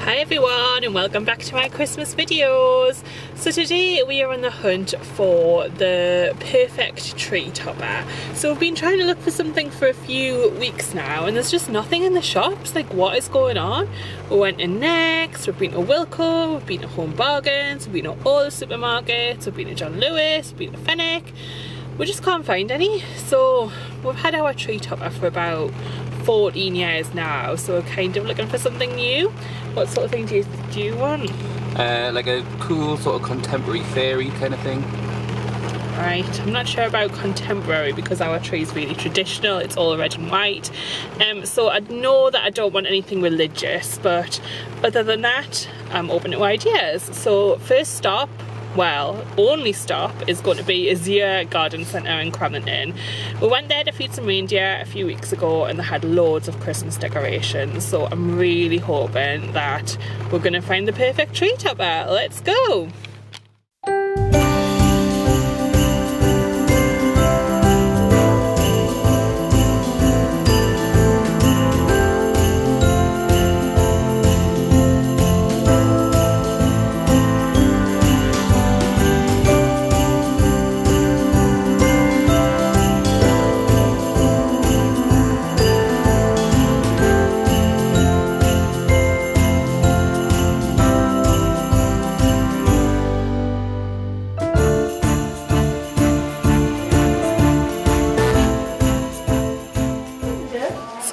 Hi everyone and welcome back to my Christmas videos. So today we are on the hunt for the perfect tree topper. So we've been trying to look for something for a few weeks now and there's just nothing in the shops. Like what is going on? We went to Next, we've been to Wilko, we've been to Home Bargains, we've been to all the supermarkets, we've been to John Lewis, we've been to Fenwick. We just can't find any. So we've had our tree topper for about 14 years now. So we're kind of looking for something new. What sort of thing do you do you want? Uh, like a cool sort of contemporary fairy kind of thing. Right. I'm not sure about contemporary because our tree is really traditional. It's all red and white. Um, so I know that I don't want anything religious but other than that I'm open to ideas. So first stop well, only stop is going to be Azure Garden Centre in Cramlington. We went there to feed some reindeer a few weeks ago and they had loads of Christmas decorations. So I'm really hoping that we're going to find the perfect tree topper. Let's go!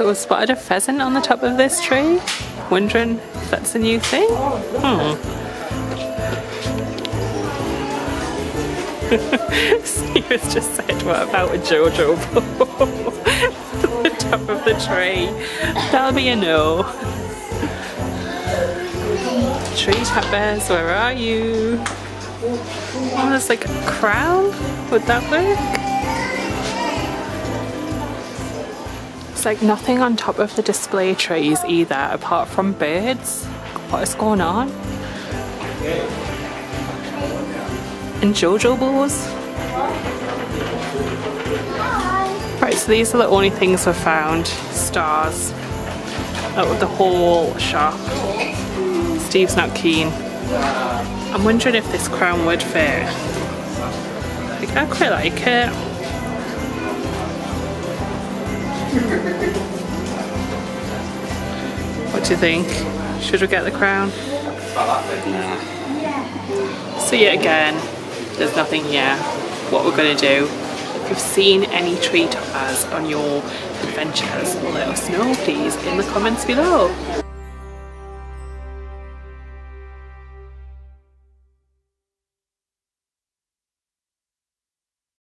We spotted a pheasant on the top of this tree. Wondering if that's a new thing? Hmm. Steve has just said, what about a Jojo ball the top of the tree? That'll be a no. Tree toppers, where are you? Oh, there's like a crown? Would that work? There's like nothing on top of the display trees either apart from birds. What is going on? And Jojo balls. Right, so these are the only things we've found. Stars. Out of the whole shop. Steve's not keen. I'm wondering if this crown would fit. I quite like it. What do you think? Should we get the crown? Nah. So yet again, there's nothing here. What we're going to do, if you've seen any tree toppers on your adventures, let us know please in the comments below.